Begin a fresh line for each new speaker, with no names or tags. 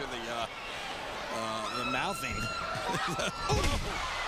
to the uh, uh, the mouthing. oh!